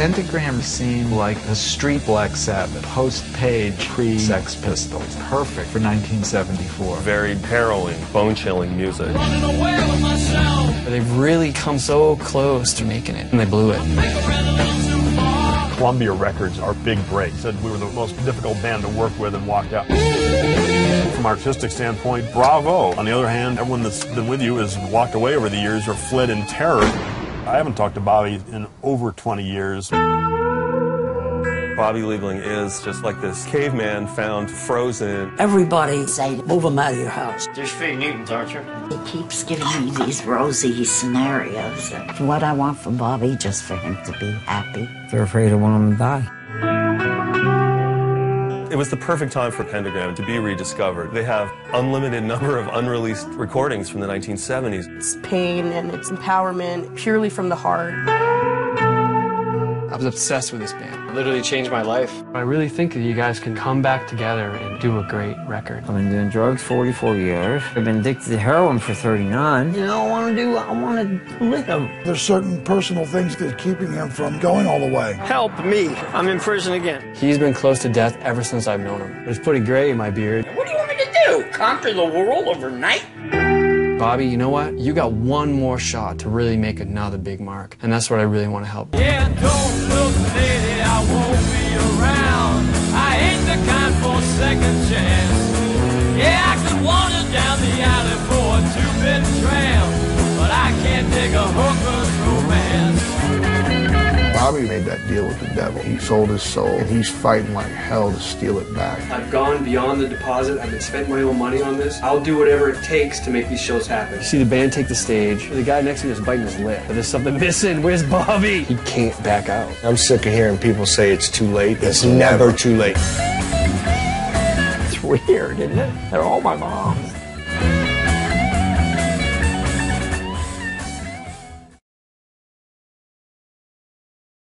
Pentagram seemed like a street Black Sabbath, post-page, pre-Sex Pistols. Perfect for 1974. Very harrowing, bone-chilling music. They've really come so close to making it, and they blew it. Columbia Records, our big break, said we were the most difficult band to work with and walked out. From artistic standpoint, bravo. On the other hand, everyone that's been with you has walked away over the years or fled in terror. I haven't talked to Bobby in over 20 years. Bobby Liebling is just like this caveman found frozen. Everybody say, move him out of your house. There's Faye Newton's, aren't you? He keeps giving me these rosy scenarios. What I want for Bobby, just for him to be happy. They're afraid I want him to die. It was the perfect time for Pentagram to be rediscovered. They have unlimited number of unreleased recordings from the 1970s. It's pain and it's empowerment purely from the heart. I was obsessed with this band. It literally changed my life. I really think that you guys can come back together and do a great record. I've been doing drugs 44 years. I've been addicted to heroin for 39. You know, I want to do, I want to live. There's certain personal things that are keeping him from going all the way. Help me. I'm in prison again. He's been close to death ever since I've known him. There's putting gray in my beard. What do you want me to do? Conquer the world overnight? Bobby, you know what? You got one more shot to really make another big mark, and that's what I really want to help. Yeah, Bobby made that deal with the devil. He sold his soul, and he's fighting like hell to steal it back. I've gone beyond the deposit. I've been spent my own money on this. I'll do whatever it takes to make these shows happen. You see the band take the stage. The guy next to me is biting his lip. There's something missing. Where's Bobby? He can't back out. I'm sick of hearing people say it's too late. It's never too late. It's weird, isn't it? They're all my moms.